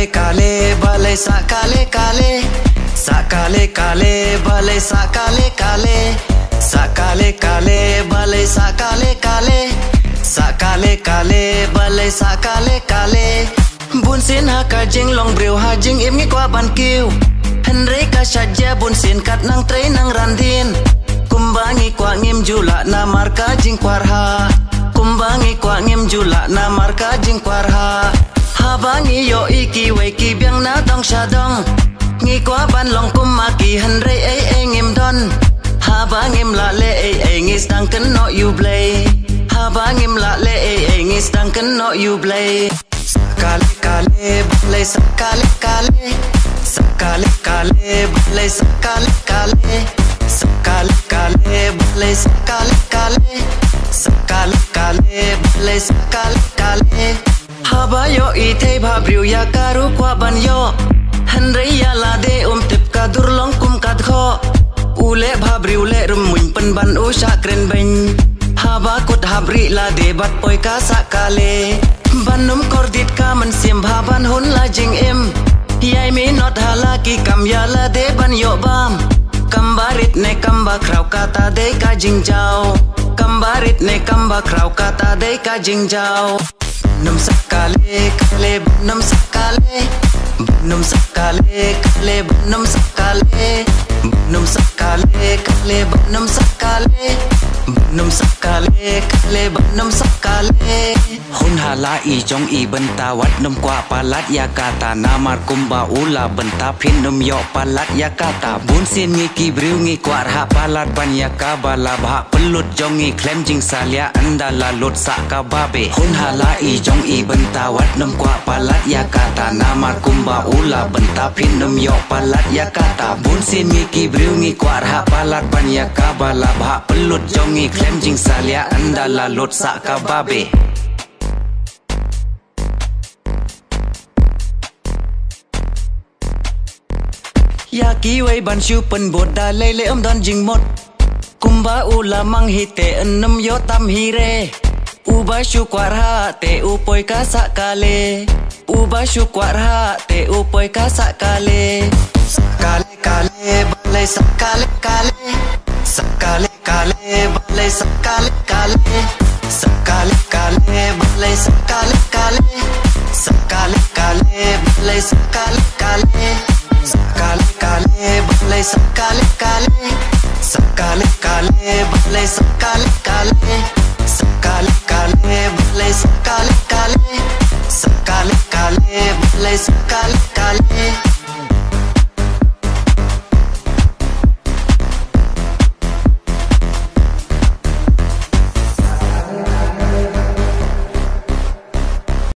काले काले भले सा काले काले सा काले काले भले सा काले काले सा काले काले भले सा काले काले सा काले काले भले सा काले काले bun sin ha ka jing long brew ha jing im ngi kwa ban bun sin kat nang train nang randin kumbangi kwa ngim jula na marka jing kwarha kumbangi kwa ngim jula na marka jing kwar ha ba ngi yo i ki we ki biang na dong sha dong ngi quá ban long kum ma ki han re ai ai ngem don ha ba ngem la le ai ai ngi stang kan no you play ha ba ngem la le ai ai ngi stang kan no you play sakale kale bale sakale kale sakale kale bale sakale kale sakale kale bale sakale kale sakale kale bale sakale Haba yo ite bhabriu ya karu kwa ban yo Henry ya la de um tip ka dur long kum kat kho Ule bhabriu le rum muin pen ban u sha kren ben Haba kut habri la de bat poi ka sakale Banum kordit ka man sim ban hun la jing im Yai mi not halaki kam ya la de ban yo bam Kambarit ne kamba krau kata de ka jing jao Kambarit ne kamba krau kata de ka jing jao Num sakale सकाले काले बनम सकाले बनम सकाले काले बनम सकाले बनम सकाले काले बनम सकाले। Num sakale kale num sakale. Hun hala i jong i wat num kwa palat ya kata namar kumba ula benta pin num yo palat ya kata. Bun sin ngi ki briu ngi kwar ha palat ban ya ka bala bha pelut jong ngi klem jing salia anda la lot sa ka babe hun hala i jong i benta wat num kwa palat ya kata namar kumba ula benta pin num yo palat ya kata. Bun sin ngi ki briu ngi kwar ha palat ban ya ka bala bha pelut jong klem jing salia anda la lot sa ka babe Ya ki wei ban shu pen bột da lê lê om don jing mot Kumba u la mang hi te enam yo tam hi re U ba shu kwar ha te u poi ka sa ka le U ba shu kwar ha te u poi ka sa ka le काले भले सब काले काले सब काले काले भले सब काले काले सब काले काले भले सब काले काले सब काले काले भले सब काले काले सब काले काले भले सब काले काले सब काले काले भले सब काले काले सब काले काले भले सब काले काले